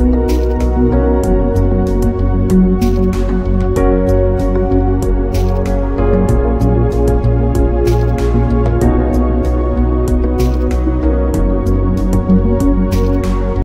Música